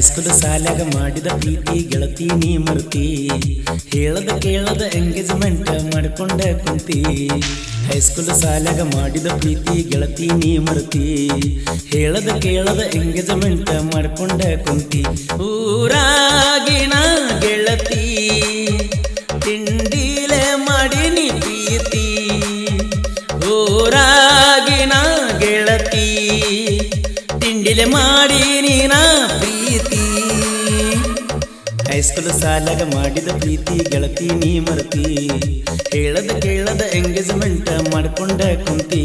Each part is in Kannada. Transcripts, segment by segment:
ಹೈಸ್ಕೂಲ್ ಸಾಲ್ಯಾಗ ಮಾಡಿದ ಪ್ರೀತಿ ಗೆಳತಿ ನೀ ಮರ್ತಿ. ಹೇಳದ ಕೇಳದ ಎಂಗೇಜ್ಮೆಂಟ್ ಮಾಡ್ಕೊಂಡ ಕುಂತಿ. ಹೈಸ್ಕೂಲ್ ಸಾಲ್ಯಾಗ ಮಾಡಿದ ಪ್ರೀತಿ ಗೆಳತಿ ನೀ ಮರ್ತಿ. ಹೇಳದ ಕೇಳದ ಎಂಗೇಜ್ಮೆಂಟ್ ಮಾಡ್ಕೊಂಡ ಕುಂತಿ. ಊರಾಗಿನ ಗೆಳತಿ, ತಿಂಡಿಲೆ ಮಾಡಿನಿ ಪ್ರೀತಿ. ಊರಾಗಿನ ಗೆಳತಿ, ತಿಂಡಿಲೆ ಮಾಡಿ ನೀನಾ ಹೈಸ್ಕೂಲ್ ಸಾಲಾಗ ಮಾಡಿದ ಪ್ರೀತಿ ಗೆಳತಿ ನೀ ಮರತಿ. ಹೇಳದ ಕೇಳದ ಎಂಗೇಜ್ಮೆಂಟ್ ಮಾಡ್ಕೊಂಡ ಕುಂತಿ.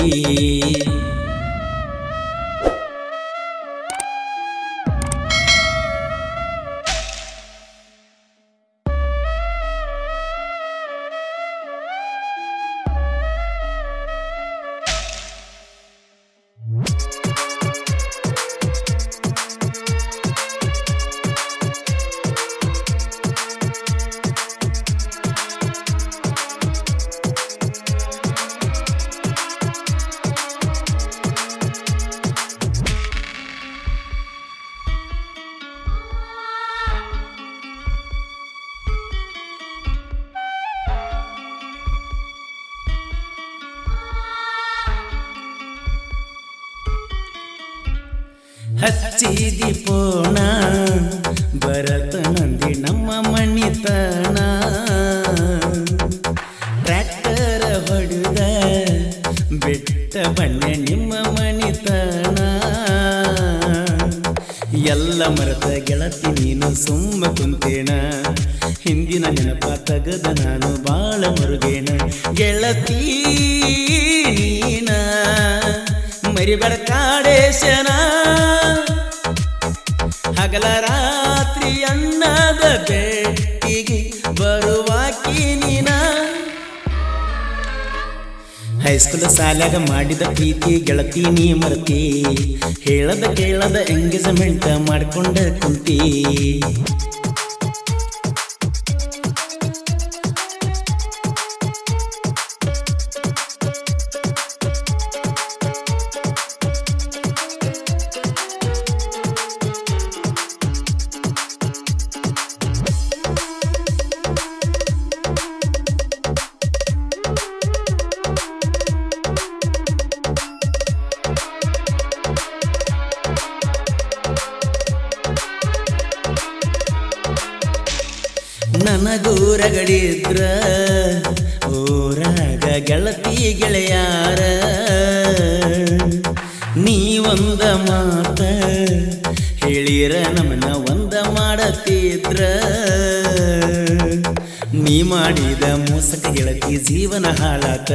ಹಚ್ಚಿದಿ ಪೋಣ ಬರತ ನಂದಿ ನಮ್ಮ ಮಣಿತನ. ಟ್ರ್ಯಾಕ್ಟರ್ ಹೊಡೆದ, ಬಿಟ್ಟ ಬಣ್ಣ ನಿಮ್ಮ ಮಣಿತನ. ಎಲ್ಲ ಮರೆತ ಗೆಳತಿ ನೀನು ಸುಮ್ಮ ಕುಂತೇಣ, ಹಿಂದಿನ ನೆನಪ ತಗದ ನಾನು ಬಾಳ ಮರುಗೇನ ಗೆಳತಿ ನೀನ, ಮರಿಬಡ ಕಾಡೇಶನ. ರಾತ್ರಿ ಅನ್ನದ ಬೇಟಿಗೆ ಬರುವಾಕಿ ನೀನ. ಹೈಸ್ಕೂಲ್ ಸಾಲಾಗ ಮಾಡಿದ ಪ್ರೀತಿ ಗೆಳತಿ ನೀ ಮರತಿ. ಹೇಳದ ಕೇಳದ ಎಂಗೇಜ್ಮೆಂಟ್ ಮಾಡ್ಕೊಂಡ ಕುಂತಿ. ನನಗೂರಗಳಿದ್ರ ಊರಾಗ ಗೆಳತಿ ಗೆಳೆಯಾರ. ನೀ ಒಂದ ಮಾತ ಹೇಳಿರ, ನಮ್ಮನ್ನ ಒಂದ ಮಾಡತಿದ್ರ. ನೀ ಮಾಡಿದ ಮೋಸಕ ಗೆಳತಿ ಜೀವನ ಹಾಳಾತ.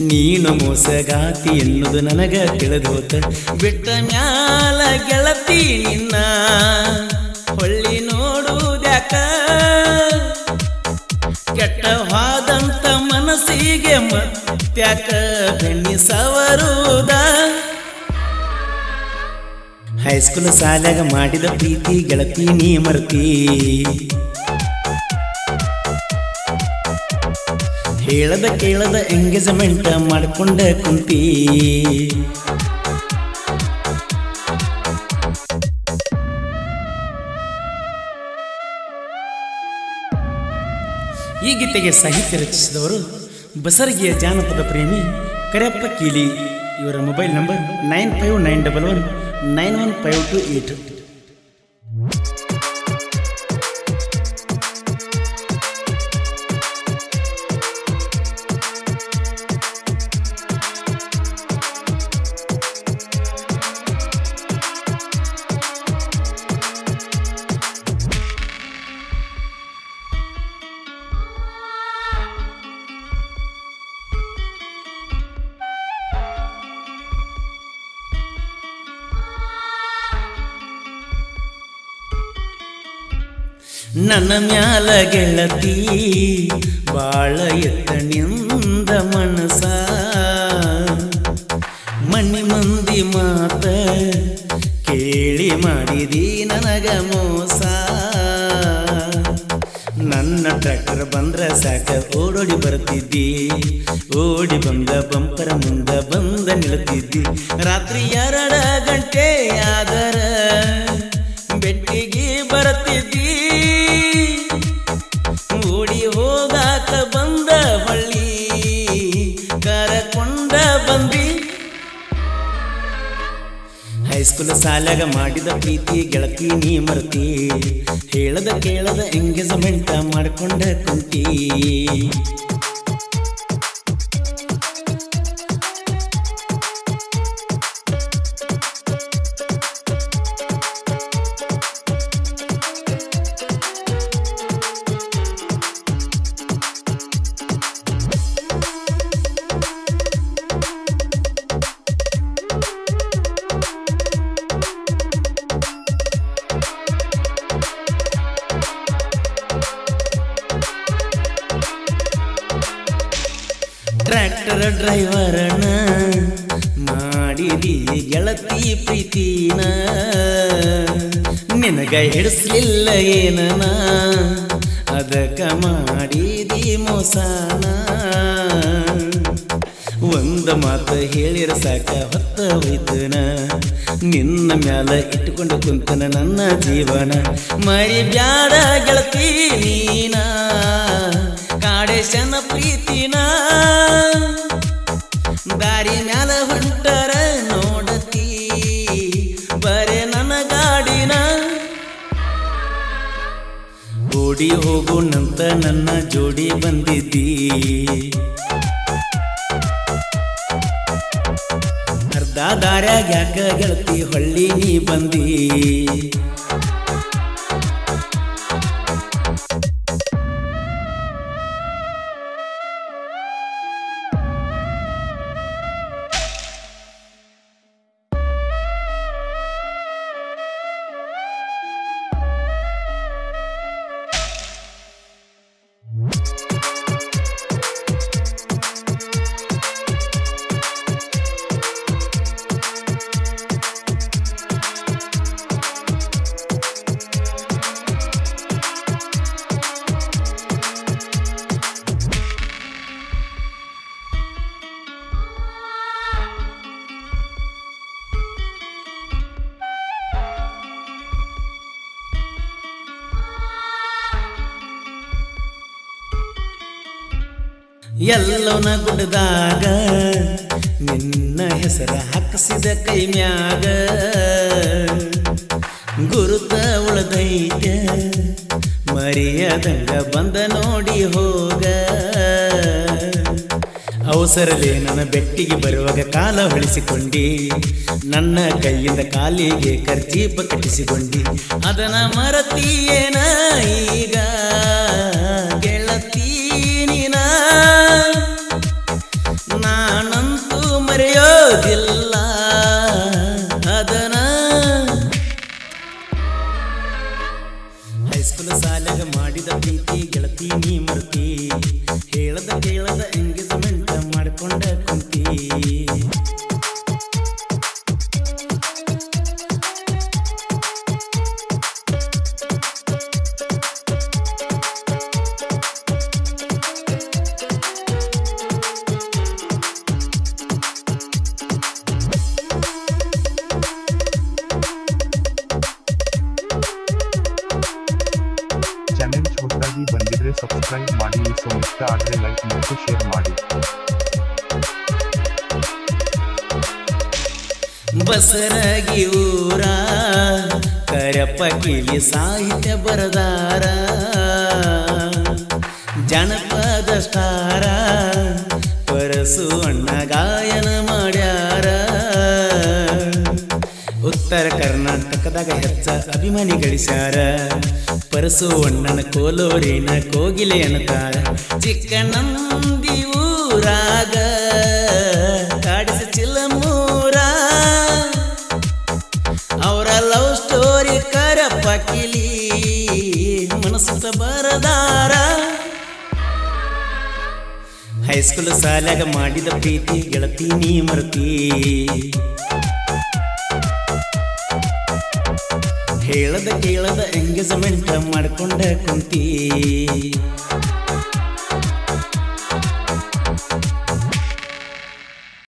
ನೀನು ಮೋಸಗಾತಿ ಎನ್ನುವುದು ನನಗ ತಿಳಿದೋತ. ಬಿಟ್ಟ ಮ್ಯಾಲ ಗೆಳತಿ ನಿನ್ನ, ಹೊಳ್ಳಿ ನೋಡುವುದ್ಯಾಕ ಕೆಟ್ಟವಾದಂತ ಮನಸ್ಸಿಗೆ ಮತ್ತ್ಯಾಕ ಬೆಣ್ಣಿ ಸವರುದ? ಹೈಸ್ಕೂಲ್ ಸಾಲಾಗ ಮಾಡಿದ ಪ್ರೀತಿ ಗೆಳತಿ ನೀ ಮರ್ತಿ. ಹೇಳದ ಕೇಳದ ಎಂಗೇಜ್ಮೆಂಟ್ ಮಾಡ್ಕೊಂಡ ಕುಂತಿ. ಈ ಗೀತೆಗೆ ಸಾಹಿತ್ಯ ರಚಿಸಿದವರು ಬಸರಗಿಯ ಜಾನಪದ ಪ್ರೇಮಿ ಕರೆಯಪ್ಪ ಕೀಲಿ. ಇವರ mobile number nine five nine double one nine one five two eight. ನನ್ನ ಮ್ಯಾಲ ಗೆಳತಿ, ಬಾಳ ಎತ್ತನಿಂದ ಮನಸ. ಮಣ್ಣಿ ಮಂದಿ ಮಾತ ಕೇಳಿ ಮಾಡಿದಿ ನನಗ ಮೋಸ. ನನ್ನ ಟ್ರ್ಯಾಕ್ಟರ್ ಬಂದ್ರ ಸಾಕ ಓಡೋಡಿ ಬರ್ತಿದ್ದಿ, ಓಡಿ ಬಂದ ಬಂಪರ ಮುಂದ ಬಂದ ನಿಲ್ತಿದ್ದಿ. ರಾತ್ರಿ ಎರಡ ಗಂಟೆ ಆದರ ಹೈಸ್ಕೂಲ್ ಸಾಲಾಗ ಮಾಡಿದ ಪ್ರೀತಿ ಗೆಳತಿ ನೀ ಮರ್ತಿ. ಹೇಳದ ಕೇಳದ ಎಂಗೇಜ್ಮೆಂಟ್ ಮಾಡ್ಕೊಂಡ ಕುಂತಿ. ಟ್ರ್ಯಾಕ್ಟರ್ ಡ್ರೈವರನ ಮಾಡಿದಿ ಗೆಳತಿ ಪ್ರೀತಿನ. ನಿನಗ ಹಿಡಿಸ್ಲಿಲ್ಲ ಏನನ? ಅದಕ್ಕ ಮಾಡಿದಿ ಮೋಸಾನ. ಒಂದು ಮಾತು ಹೇಳಿರ ಸಾಕ ಹೊತ್ತ ಹೋಯ್ತನ. ನಿನ್ನ ಮ್ಯಾಲ ಇಟ್ಟುಕೊಂಡು ಕುಂತನ ನನ್ನ ಜೀವನ. ಮರಿ ಬ್ಯಾಡ ಗೆಳತಿ ನೀನ. ಕಾಡೇಶನ ಪ್ರೀತಿನ ದಾರಿ ಮ್ಯಾಲ ಹೊಂಟರ ನೋಡತಿ. ಬರೇ ನನ್ನ ಗಾಡಿನ ಓಡಿ ಹೋಗು ನಂತ ನನ್ನ ಜೋಡಿ ಬಂದಿದ್ದಿ ಅರ್ಧ ದಾರ್ಯಾಗ ಯಾಕ ಗೆಳತಿ ಹೊಳ್ಳಿ ನೀ ಬಂದಿ. ಎಲ್ಲವನ ಗುಡ್ಡದಾಗ ನಿನ್ನ ಹೆಸರ ಹಾಕಿಸಿದ ಕೈ ಮ್ಯಾಗ. ಗುರುತ ಉಳದೈತೆ, ಮರಿಯದಂಗ ಬಂದ ನೋಡಿ ಹೋಗ. ಅವಸರಲೇ ನನ್ನ ಬೆಟ್ಟಿಗೆ ಬರುವಾಗ ಕಾಲ ಹೊಳಿಸಿಕೊಂಡಿ, ನನ್ನ ಕೈಯಿಂದ ಕಾಲಿಗೆ ಕರ್ಚೀಪ ಕಟ್ಟಿಸಿಕೊಂಡಿ. ಅದನ್ನ ಮರತೀಯೇನ ಈಗ? ಕೇಳದ ಎಂಗೇಜ್ಮೆಂಟ್ ಮಾಡ್ಕೊಂಡ ಕುಂತಿ ಚಾನೆಲ್ ಹೊಸದಾಗಿ ಬಂದಿದ್ರೆ ಸಬ್ಸ್ಕ್ರೈಬ್ ಮಾಡಿ ಸೊ ಇಷ್ಟ ಆದರೆ ಲೈಕ್ ಮತ್ತು ಶೇರ್ ಮಾಡಿ ಬಸರಗಿ ಊರ ಕರಪ್ಪ ಕಿಲಿ ಸಾಹಿತ್ಯ ಬರದಾರ. ಜನಪದ ಸ್ಟಾರ, ಪರಸು ಅಣ್ಣ ಗಾಯನ ಮಾಡ್ಯಾರ. ಉತ್ತರ ಕರ್ನಾಟಕದಾಗ ಹೆಚ್ಚ ಅಭಿಮಾನಿ ಗಳಿಸ್ಯಾರ ಪರಸು ಅಣ್ಣನ ಕೋಲೋರಿನ ಕೋಗಿಲೆ ಅನ್ನತಾರ ಚಿಕ್ಕನಂದಿ ಊರಾಗ ಕಾಡಿಸ ಚಿಲಮೂರ. ಅವರ ಲವ್ ಸ್ಟೋರಿ ಕರ ಪಕಿಲಿ ಮನಸ್ಸು ಬರದಾರ. ಹೈಸ್ಕೂಲ್ ಸಾಲಾಗ ಮಾಡಿದ ಪ್ರೀತಿ ಗೆಳತಿ ನೀ ಮರ್ತಿ. ಹೇಳದ ಕೇಳದ ಎಂಗೇಜ್ಮೆಂಟ್ ಮಾಡ್ಕೊಂಡ ಕುಂತಿ.